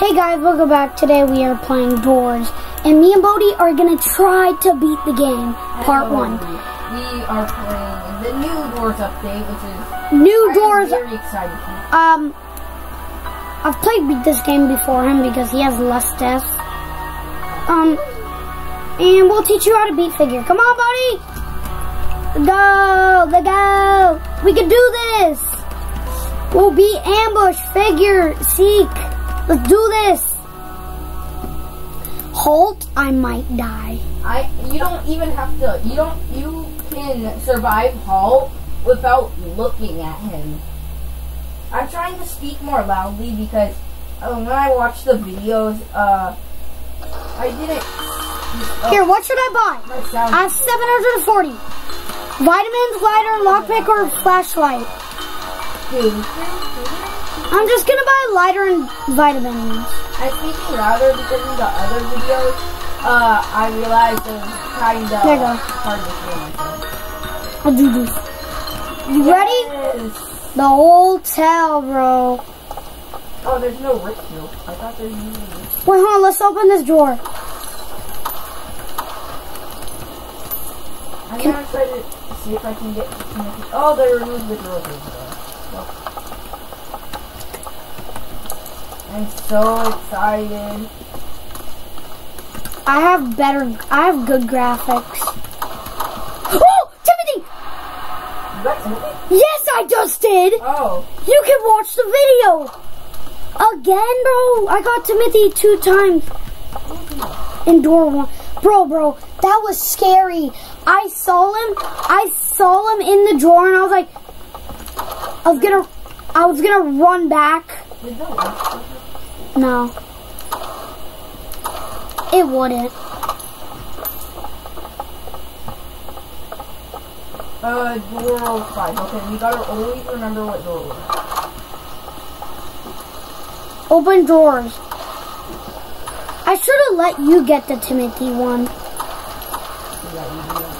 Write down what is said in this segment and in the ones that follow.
Hey guys, welcome back. Today we are playing Doors, and me and Bodie are gonna try to beat the game, part one. We are playing the new Doors update, which is New I'm Doors. very excited. Um, I've played beat this game before him because he has less deaths. Um, and we'll teach you how to beat figure. Come on, buddy. Go, the go. We can do this. We'll beat ambush, figure, seek. Let's do this. Halt, I might die. I you don't even have to. You don't. You can survive Halt without looking at him. I'm trying to speak more loudly because uh, when I watch the videos, uh, I didn't. Uh, Here, what should I buy? I have 740. Vitamins, lighter, lockpick, or flashlight. Dude, I'm just gonna buy lighter and vitamins. I'm speaking louder because in the other videos, uh, I realized it was kind of There you go. hard to hear myself. I'll do this. You ready? Yes. The hotel, bro. Oh, there's no Richfield. I thought there was no Wait, hold on. Let's open this drawer. I'm try to see if I can get to. Oh, they removed the drawer. Well. I'm so excited. I have better. I have good graphics. Oh, Timothy! You got Timothy? Yes, I just did. Oh, You can watch the video again, bro. I got Timothy two times in door one. Bro, bro, that was scary. I saw him. I saw him in the drawer, and I was like, I was gonna, I was gonna run back. Did the Richfield? No, it wouldn't. Uh, door five. Okay, we gotta always remember what door we're. Open doors. I should have let you get the Timothy one. Yeah, you do that.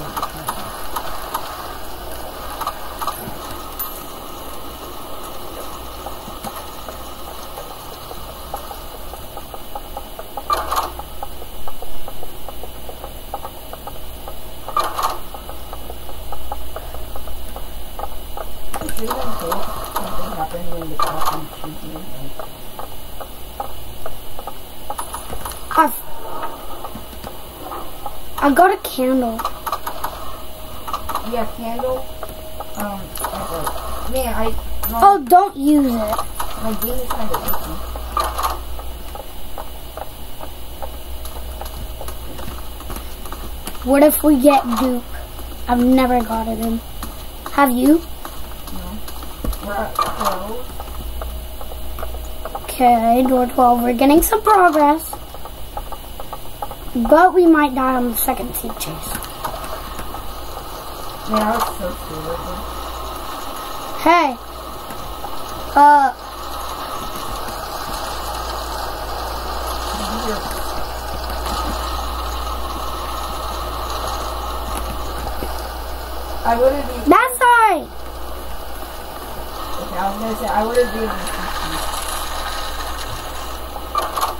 It should have been cool if something happened when the coffee should be I, I got a candle. Yeah, candle. Um, man, I my, Oh, don't use it. my game is kind of. What if we get Duke? I've never got it in. Have you? No, we're at twelve. Okay, door 12. We're getting some progress. But we might die on the second seek chase. I was so stupid. Hey. Uh, I wouldn't be. that's alright. Okay, I was gonna say I wouldn't be.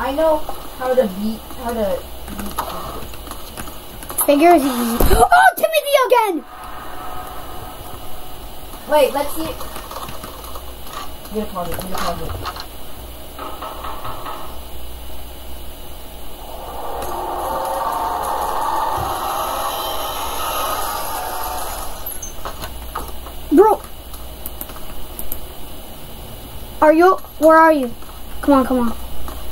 I know how to beat how to beat. Figure is easy. Oh, Timothy again! Wait, let's see. Get a closet. Get a closet. Bro. Are you, where are you? Come on, come on.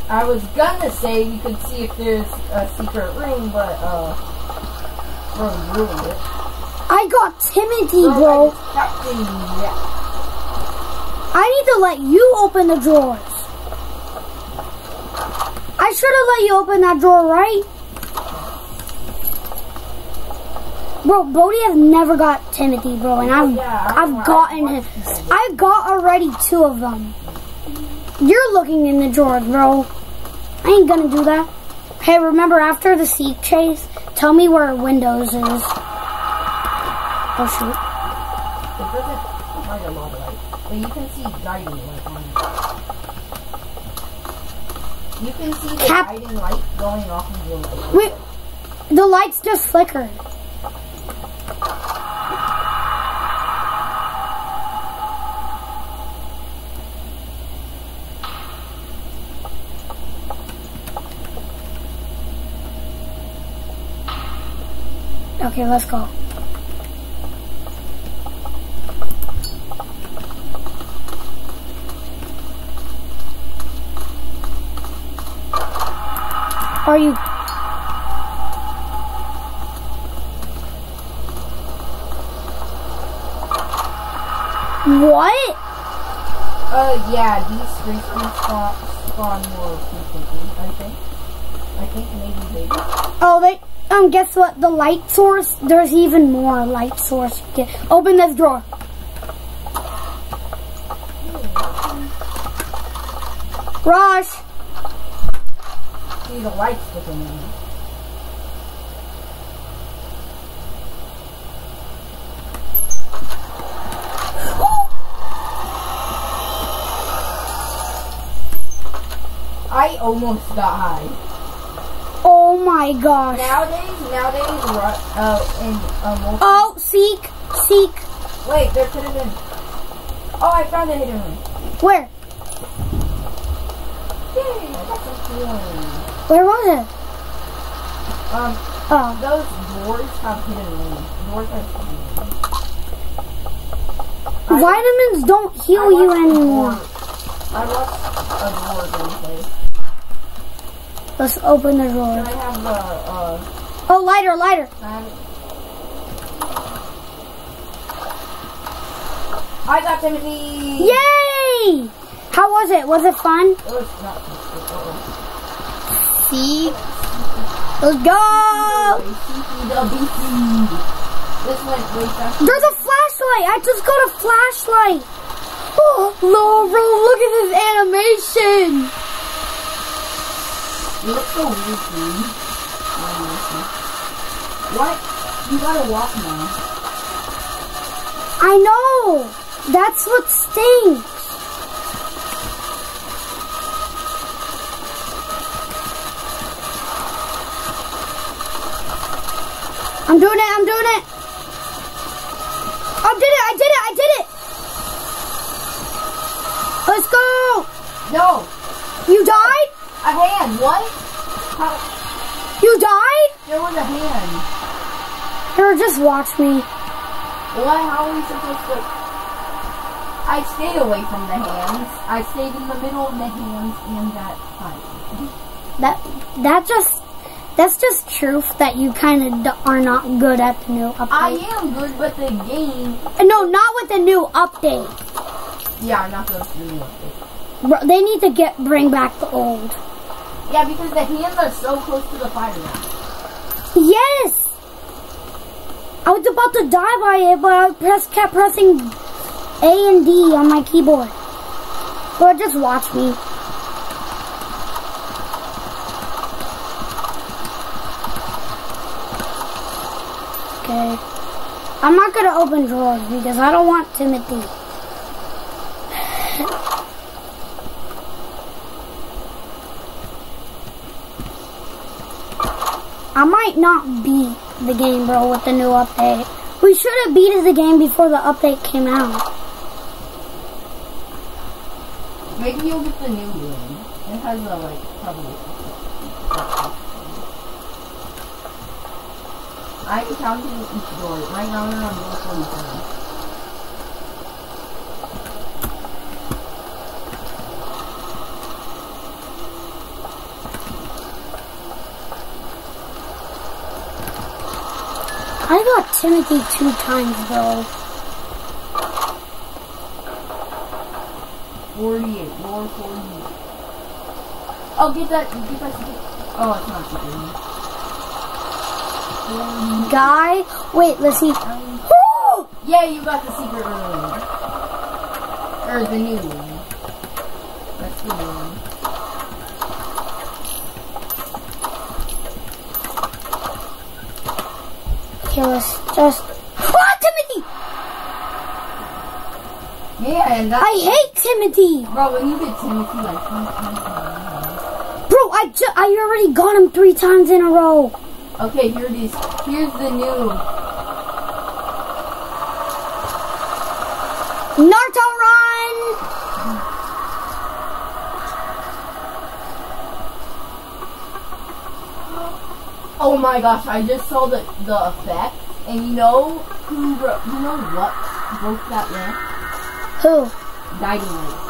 I was gonna say you could see if there's a secret room, but uh, bro, you ruined it. I got Timothy, Bro. I just tapped in yeah. I need to let you open the drawers. I should have let you open that drawer, right? Bro, Bodie has never got Timothy, bro, and I've yeah, I've gotten him. I got already two of them. You're looking in the drawers, bro. I ain't gonna do that. Hey, remember after the seek chase, tell me where Windows is. Oh shoot. It doesn't provide a lot of light, but you can see guiding light on it. You can see the Cap- guiding light going off of your light. Wait, the lights just flickered. Okay, let's go. Are you What? Uh, yeah, these three screen spawn, spawn more frequently, I think. I think maybe they. Oh, they. Um, guess what? The light source. There's even more light source. Get, open this drawer. Rush. See the lights within them. I almost got high. Oh my gosh. Nowadays, nowadays, uh, in multi- Oh, seek, seek. wait, could have been. Oh, I found a hidden room. Where? Yay, I got some coin. Where was it? Um, Oh, those doors have hidden rooms. Doors have hidden rooms. Vitamins don't heal you anymore. I watched a door gameplay. Let's open the drawer. I have the, uh, Oh, lighter, lighter. I have it? I got Timothy! Yay! How was it? Was it fun? It was not uh-oh. Let's go. CPWC. This went way faster. There's a flashlight. I just got a flashlight. Oh, Laura, look at this animation. Look so weird, dude. What? You gotta walk now. I know. That's what stinks. I'm doing it. I'm doing it. I did it. I did it. I did it. Let's go. No! You died? A hand! What? How? You died? There was a hand. Here, just watch me. What? How are we supposed to? I stayed away from the hands. I stayed in the middle of the hands and that fight. That that just that's just truth that you kind of are not good at the new update. I am good, with the game. No, not with the new update. Yeah, I'm not going to do it. Bro, they need to get bring back the old. Yeah, because the hands are so close to the fire now. Yes. I was about to die by it, but I press kept pressing A and D on my keyboard. But just watch me. Okay. I'm not gonna open drawers because I don't want Timothy. I might not beat the game, bro, with the new update. We should have beat the game before the update came out. Maybe you'll get the new room. It has a like probably. I'm counting each door. Right now they're on door 47. I got Timothy two times, though. 48. more 48. Oh, get that. Get that. secret- Oh, it's not secret. Guy, wait, let's see. um, Woo! Yeah, you got the secret room. Or the new room. That's the new one. Let's just. Ah, Timothy! Yeah, and I hate Timothy! Bro, when you get Timothy, like, three times in a row. Bro, I ju- I already got him three times in a row. Okay, here it is. Here's the new. Naruto run! Oh my gosh! I just saw the the effect, and you know who? bro- You know what broke that lamp? Who? Guiding light.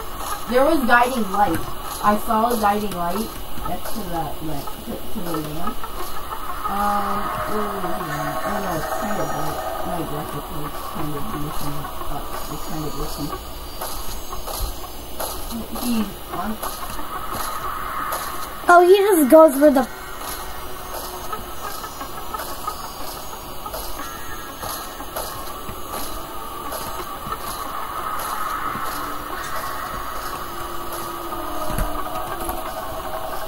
There was guiding light. I saw a guiding light next to that lamp, to, to the lamp. Um, where lamp? Oh no, it's kind of bright. My graphic is kind of missing. Uh, it's kind of glitchy. He's on. Oh, he just goes for the.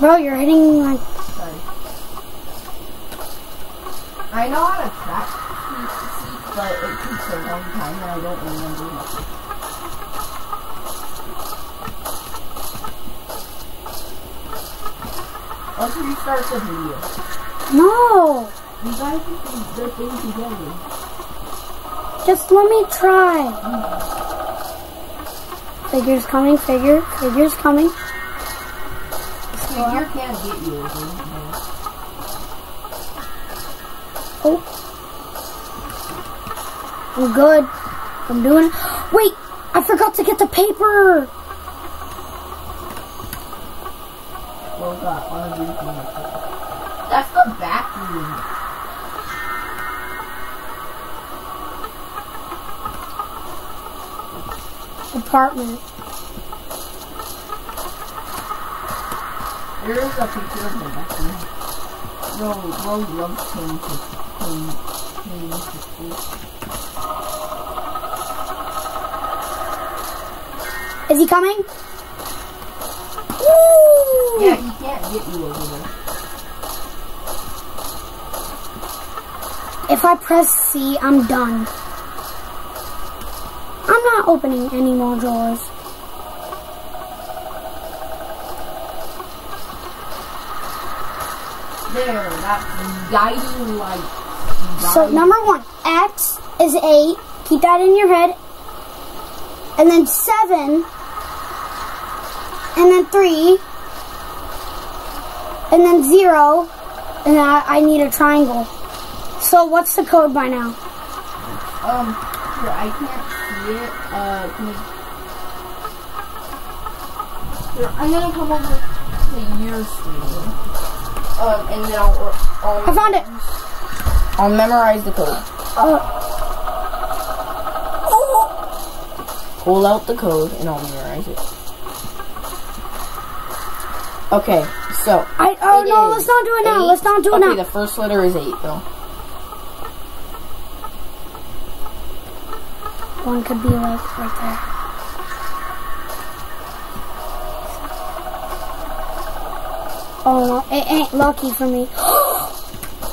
Bro, you're hitting my. Sorry. I know how to track but it takes a long time and I don't remember much. Let's restart the video. No! You guys put the thing together. Just let me try. Mm-hmm. Figures coming, figure, figures coming. Figure get you over. Oh. I'm good. I'm doing it. Wait! I forgot to get the paper! Well, got one of these on. That's the bathroom. Apartment. There is a picture of the bathroom. Bro, bro loves paint to paint, paint to sleep. Is he coming? Woo! Yeah, he can't get you over there. If I press C, I'm done. I'm not opening any more drawers. Guiding light. So number one, X is eight. Keep that in your head. And then seven. And then three. And then zero. And I, I need a triangle. So what's the code by now? Um, here, I can't see it. Uh. Here, I'm gonna come over to your screen. Um, and then I'll, I'll, I found it. I'll memorize the code. Uh, Pull out the code and I'll memorize it. Okay, so. I oh no, let's not do it now. eight- Let's not do it okay, now. the first letter is eight, though. One could be like right there. Oh no, it ain't lucky for me.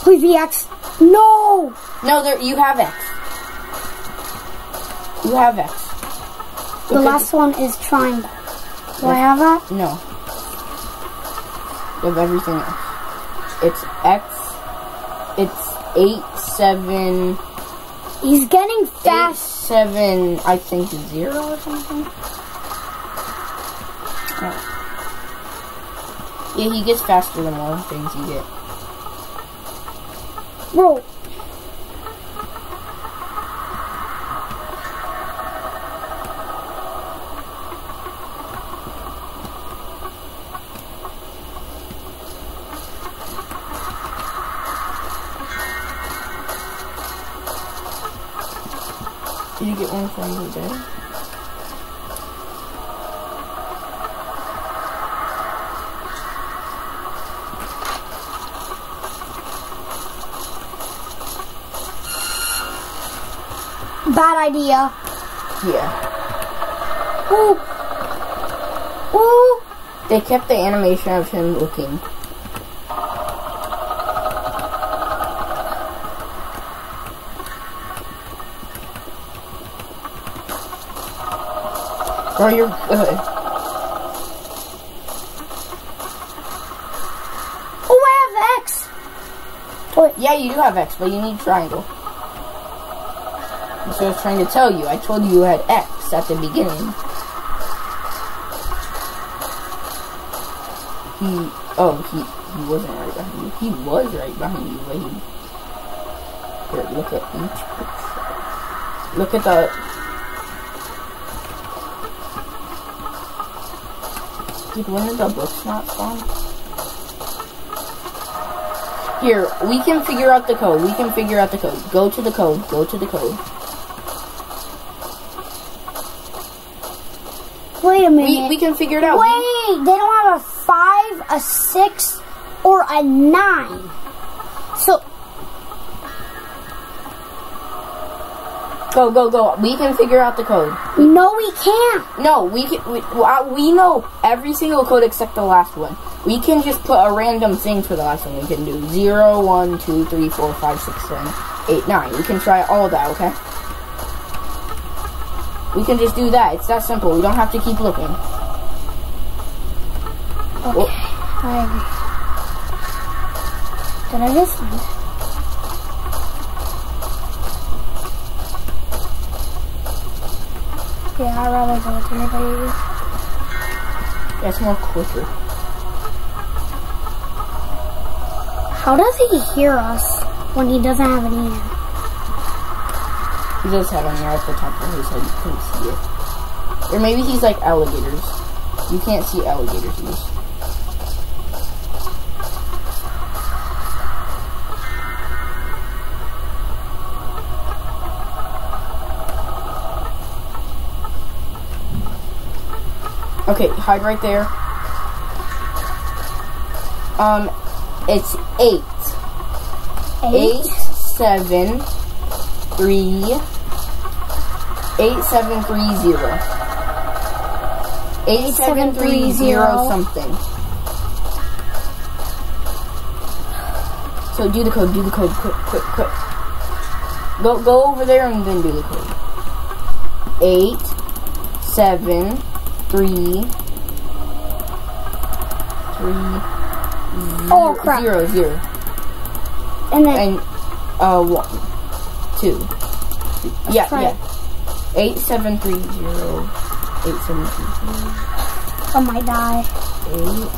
Please be X. No! No, there you have X. You have X. The last one is triangle. Do I have that? No. You have everything else. It's X. It's eight seven He's getting eight fast. seven. I think zero or something. Yeah, he gets faster the more things you get. Bro. Bad idea. Yeah. Ooh. Ooh. They kept the animation of him looking. Bro, you're good. Wait. Yeah, you do have X, but you need triangle. What I was trying to tell you. I told you you had X at the beginning. He, oh, he, he wasn't right behind you. He was right behind you, but he, look at each picture. Look at the, dude, when did the books not spawn? Here, we can figure out the code. We can figure out the code. Go to the code. Go to the code. Wait a minute. we can figure it out. Wait, they don't have a five, a six, or a nine. So Go, go, go. We can figure out the code. no, we can't. No, we can. We, uh, we know every single code except the last one. We can just put a random thing for the last one. We can do 0, 1, 2, 3, 4, 5, 6, 7, 8, 9. We can try all that, okay? We can just do that. It's that simple. We don't have to keep looking. Okay, Well- um, I I just? Yeah, I'd rather go with anybody. That's more quicker. How does he hear us when he doesn't have an ear? He does have an ear at the top of his head. You can see it. Or maybe he's like alligators. You can't see alligators' ears. Okay, hide right there. Um, it's eight. Eight, seven, three, eight, seven, three, zero. Eight, seven, three, zero, something. So do the code, do the code, quick, quick, quick. Go, go over there and then do the code. Eight, seven, three, three, Oh, crap. zero, zero. And then And uh one, two, yeah, yeah. it. Eight seven three zero, eight seven three zero, I might die. eight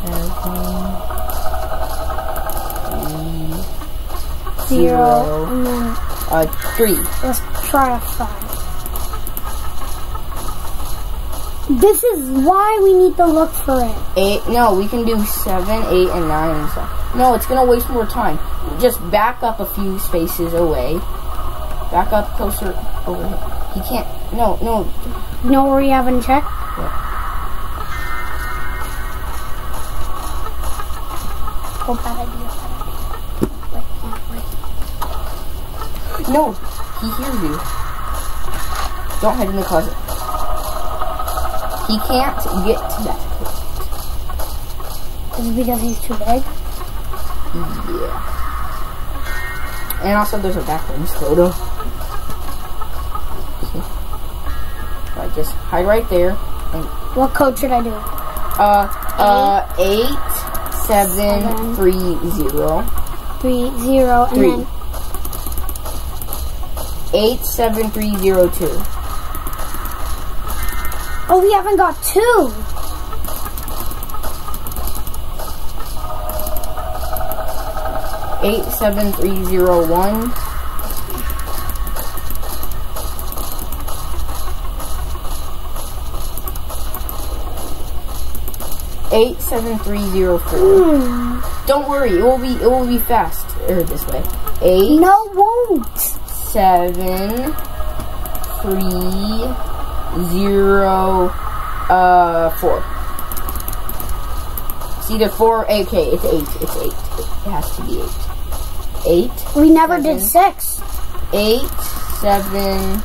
seven three Zero. Then uh three. let's try a five. This is why we need to look for it. Eight. No, we can do seven, eight, and nine and stuff. No, it's gonna waste more time. Just back up a few spaces away. Back up closer over here. He can't. No, no. You know where you haven't checked? Oh, bad idea. Bad idea. Wait, wait, wait. No, he hears you. Don't hide in the closet. He can't get to that closet. Is it because he's too big? Yeah. And also there's a backwards photo. Just hide right there. And, What code should I do? uh, uh, eight, seven, Seven. three, zero. Three, zero, and Three. then Eight, seven, three, zero, two. oh, we haven't got two. Eight, seven, three, zero, one. Seven, three, zero, four. Hmm. Don't worry, it will be it will be fast. Or this way. Eight, No, it won't. seven, three, zero, uh, four. See the four? Okay, it's eight. It's eight. It has to be eight. Eight, We never did six. eight, seven,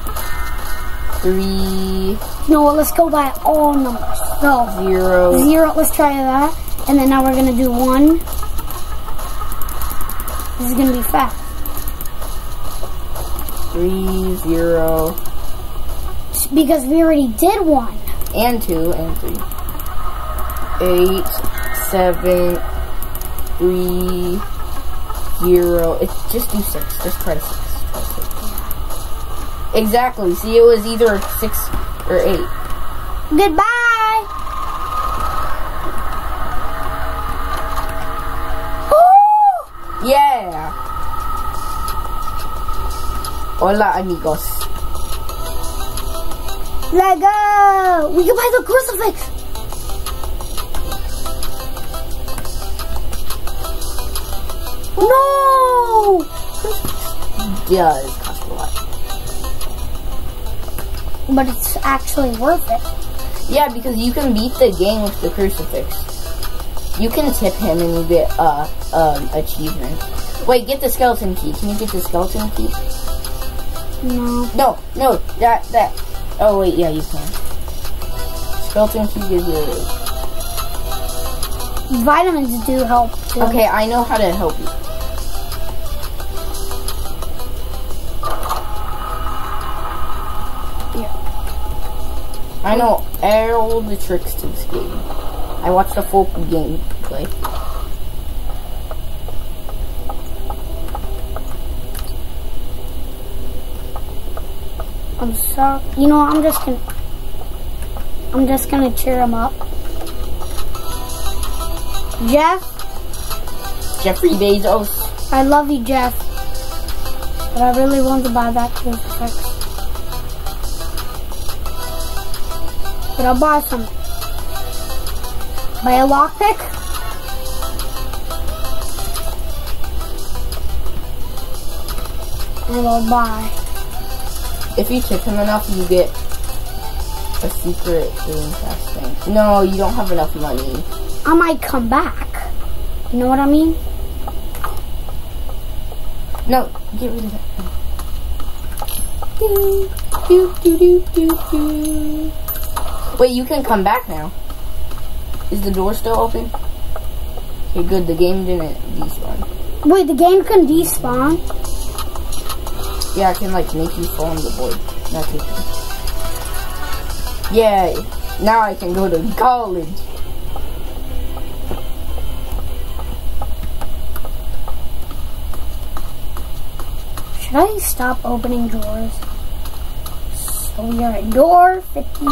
three, You know what? Let's go by all numbers. So zero. zero. Let's try that, and then now we're gonna do one. This is gonna be fast. Three, zero, because we already did one. and two, and three. Eight, seven, three, zero. It's just do six. Just try six. Try six. Exactly. See, it was either six or eight. Goodbye. Ooh! Yeah. Hola, amigos. Let go. We can buy the crucifix. No! Does cost a lot. But it's actually worth it. Yeah, because you can beat the game with the crucifix. You can tip him and you get a uh, um, achievement. Wait, get the skeleton key. Can you get the skeleton key? No. No, no, that that. Oh wait, yeah, you can. Skeleton key gives you. Vitamins do help too. Okay, I know how to help you. I know all the tricks to this game. I watched the full gameplay. I'm so. You know, I'm just gonna. I'm just gonna cheer him up. Jeff, Jeffrey Bezos. I love you, Jeff. But I really want to buy that crucifix. But I'll buy some. Buy a lockpick? And I'll buy. If you tip him enough, you get a secret healing fast thing. No, you don't have enough money. I might come back. You know what I mean? No, get rid of it. Do, do, do, do, do, do. Wait, you can come back now. Is the door still open? Okay, good. The game didn't despawn. Wait, the game can despawn? Yeah, I can like make you fall on the board. Not take you. Yay! Now I can go to college. Should I stop opening drawers? So we are at door 50.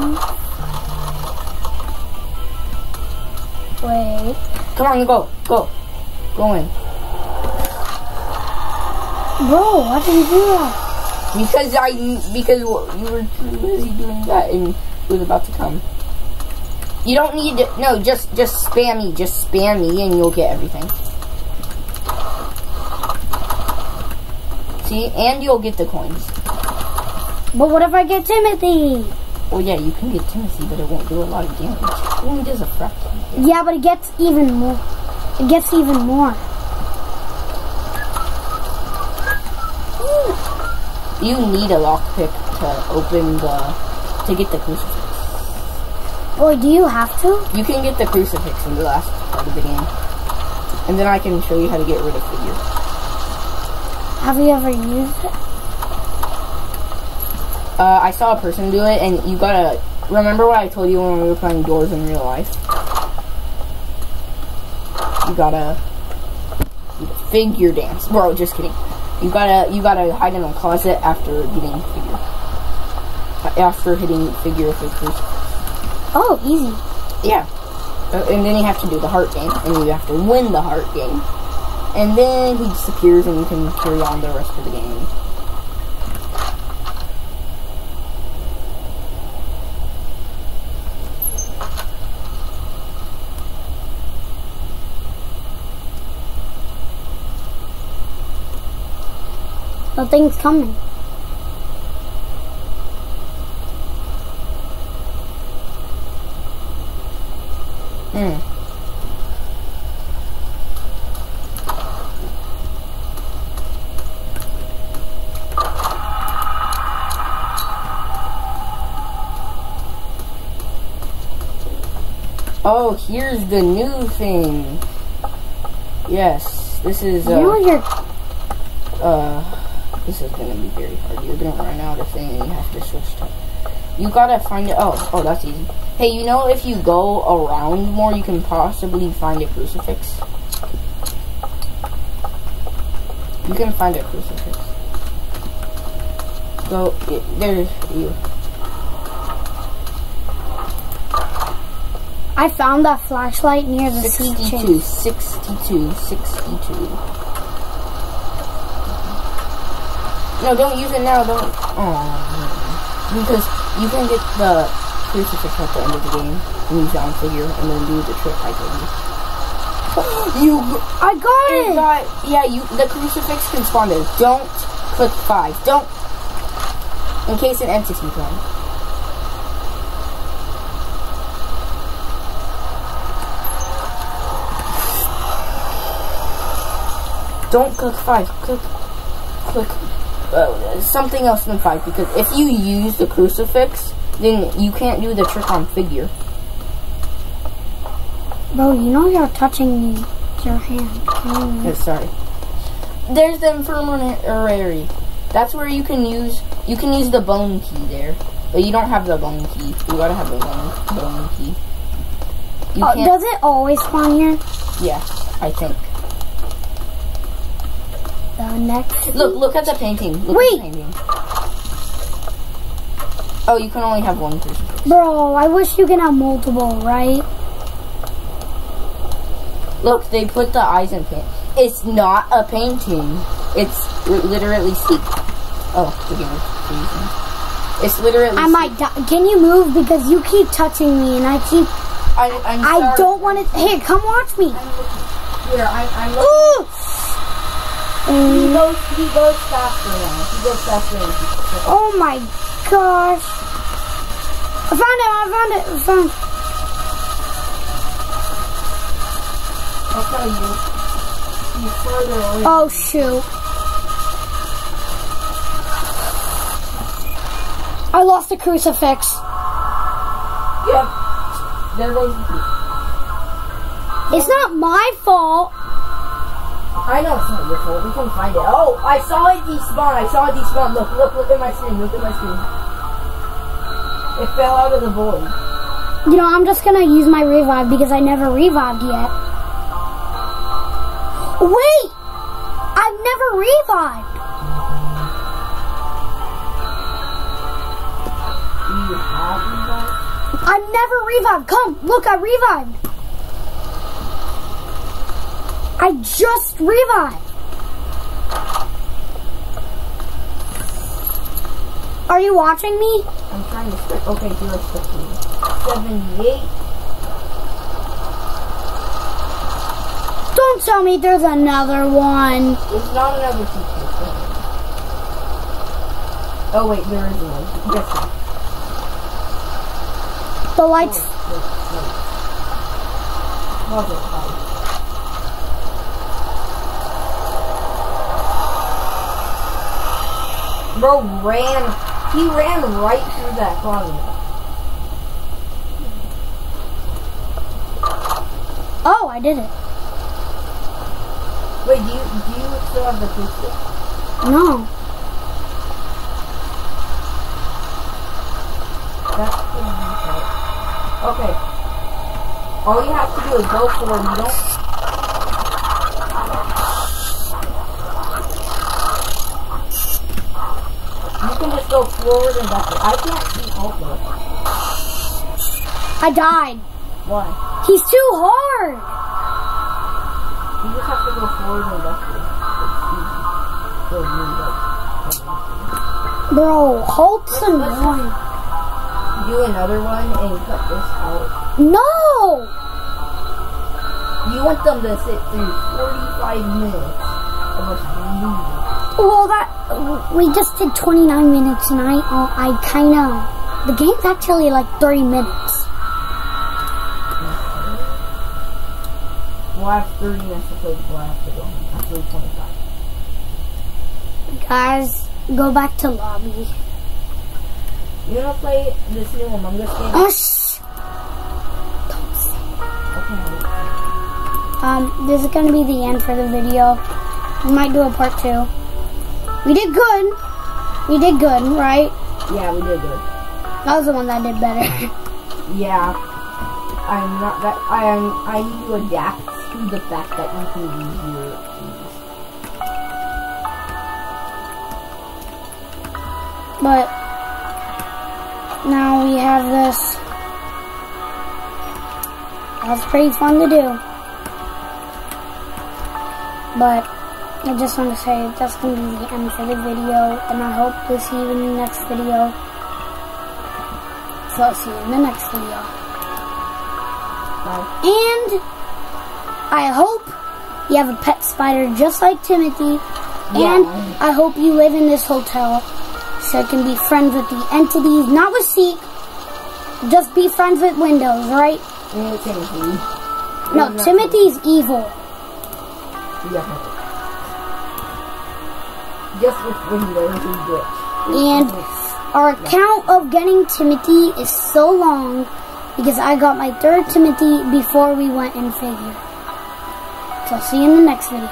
Wait. Come on, go, go, go in. Bro, why did you do that? Because I, because you were too busy doing that and it was about to come. You don't need to, no, just, just spam me, just spam me and you'll get everything. See, and you'll get the coins. But what if I get Timothy? Well, yeah, you can get Timothy, but it won't do a lot of damage. It only does a fraction. Yeah, but it gets even more. It gets even more. You need a lockpick to open the, to get the crucifix. Boy, do you have to? You can get the crucifix in the last part of the game. And then I can show you how to get rid of figure. Have you ever used it? Uh, I saw a person do it, and you gotta remember what I told you when we were playing doors in real life. You gotta figure dance, bro. Just kidding. You gotta you gotta hide in a closet after getting figure. After hitting figure crucifix. Oh, easy. Yeah. Uh, and then you have to do the heart game, and you have to win the heart game. And then he disappears, and you can carry on the rest of the game. Nothing's coming. Hmm. Oh, here's the new thing. Yes, this is You know uh, you're uh this is gonna be very hard. You're gonna run out of thing and you have to switch to you gotta find it oh, oh that's easy. Hey, you know if you go around more you can possibly find a crucifix? You can find a crucifix. Go, there's you. I found that flashlight near the sea 62, 62, 62. No, don't use it now, don't. Oh, because you can get the crucifix at the end of the game and use it on figure and then do the trick I told you. You I got it! got, yeah, you, the crucifix can spawn there. Don't click 5. Don't, in case an entity comes. Don't click 5. Click, click uh, something else than 5 because if you use the crucifix, then you can't do the trick on figure. Bro, you know you're touching your hand. Can you- Oh, sorry. There's the infirmary. That's where you can use you can use the bone key there, but you don't have the bone key. You gotta have the bone bone key. You Oh, does it always spawn here? yeah, I think. The next. Look, look at the painting. Look Wait. At the painting. Oh, you can only have one crucifix. Bro, I wish you can have multiple, right? Look, they put the eyes in paint. It's not a painting. It's literally see. Oh, the game is. It's literally. I might die. Can you move? Because you keep touching me and I keep. I, I'm I don't want to. Here, come watch me. Here, I, I'm looking. Ooh! He goes, he goes faster now. He goes faster than people. Oh my gosh. I found it. I found it. I found I'll tell you. He's further away. Oh, shoot. I lost the crucifix. Yep. Goes. It's not my fault. I know it's not your fault. We can find it. Oh, I saw it despawn. I saw it despawn. Look, look, look at my screen. Look at my screen. It fell out of the void. You know, I'm just gonna use my revive because I never revived yet. Wait! I've never revived. You have that? I've never revived. Come, look, I revived. I just revived. Are you watching me? I'm trying to stick. Okay, zero sixteen. Seventy-eight. Don't tell me there's another one. There's not another secret. Oh wait, there is one. Yes. sir. The lights. Wait, wait. Pause it, pause. Bro ran. He ran right through that closet. Oh, I did it. Wait, do you do you still have the pistol? No. That's right. Okay. All you have to do is go for it. You don't. You can just go forward and backward. I can't see Halt though. I died. Why? He's too hard. You just have to go forward and backward. It's easy. For you, but- Bro, Hulk's annoying. Do another one and cut this out. No! You want them to sit through 45 minutes of us. Well, that we just did 29 minutes, and I, uh, I kind of. The game's actually like 30 minutes. Well, I have 30 minutes to play I have to go home. Actually, 25. Guys, go back to lobby. You wanna play this new Among Us game? Oh, shh. Okay. Um, this is gonna be the end for the video. We might do a part two. We did good. We did good, right? Yeah, we did good. That was the one that did better. yeah. I'm not that I am I need to adapt to the fact that you can use your keys. But now we have this. That was pretty fun to do. But I just want to say that's going to be the end for the video. And I hope to see you in the next video. So I'll see you in the next video. Bye. And I hope you have a pet spider just like Timothy. And Yeah. I hope you live in this hotel so you can be friends with the entities, not with Seek. Just be friends with Windows, right? And Timothy. No, Timothy's evil. Yeah. Just with Windows and. And our account of getting Timothy is so long because I got my third Timothy before we went in figure. So I'll see you in the next video.